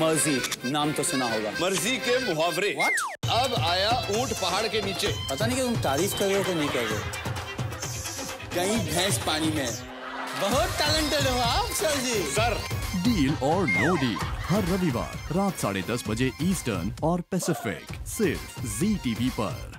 मर्ज़ी नाम तो सुना होगा। मर्ज़ी के मुहावरे। What? अब आया ऊँट पहाड़ के नीचे। पता नहीं कि तुम तारीफ़ कर रहे हो कि नहीं कर रहे कहीं भैंस पानी में बहुत टैलेंटेड हो आप सर जी। सर। डील और नो डील हर रविवार रात साढ़े दस बजे ईस्टर्न और पैसिफिक सिर्फ़ जी टीवी पर।